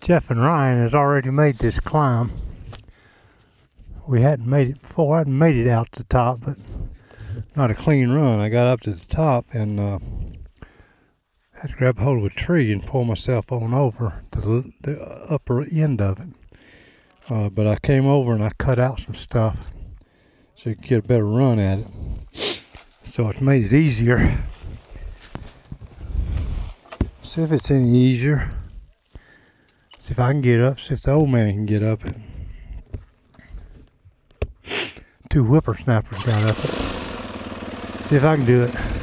Jeff and Ryan has already made this climb. We hadn't made it before. I hadn't made it out to the top, but not a clean run. I got up to the top and uh, had to grab hold of a tree and pull myself on over to the, the upper end of it. Uh, but I came over and I cut out some stuff so you could get a better run at it. So it's made it easier. See if it's any easier. See if I can get up. See if the old man can get up it. Two whippersnappers got up it. See if I can do it.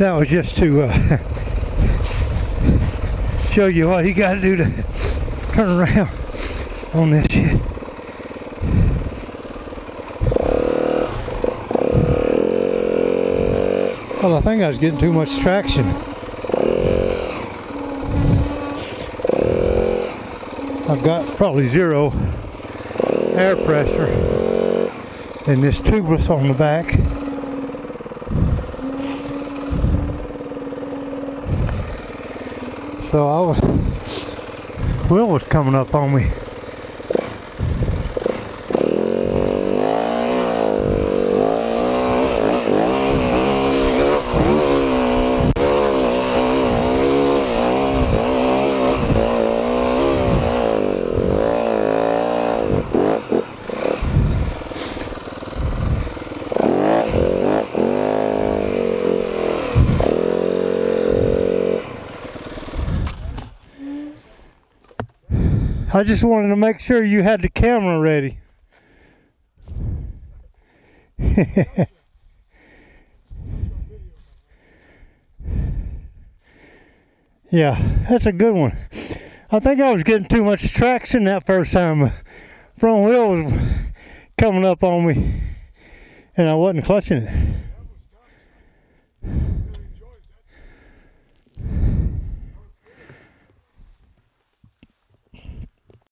That was just to uh, show you what you got to do to turn around on this shit. Well, I think I was getting too much traction. I've got probably zero air pressure in this tubeless on the back. So I was, Will was coming up on me. I just wanted to make sure you had the camera ready. yeah, that's a good one. I think I was getting too much traction that first time. Front wheel was coming up on me and I wasn't clutching it.